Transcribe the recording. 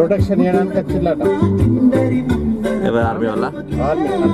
production ചെയ്യാൻ കച്ചില്ല കേട്ടോ army വല്ല ആർമി